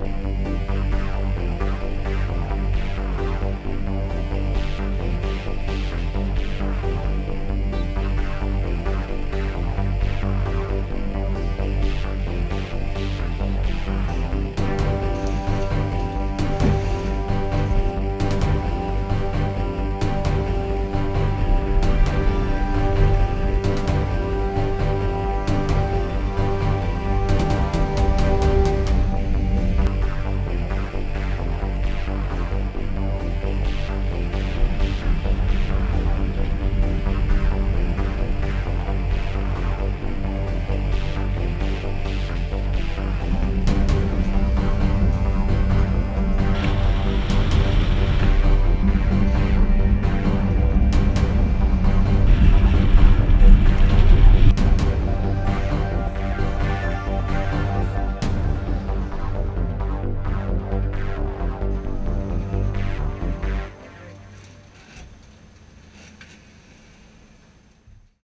Música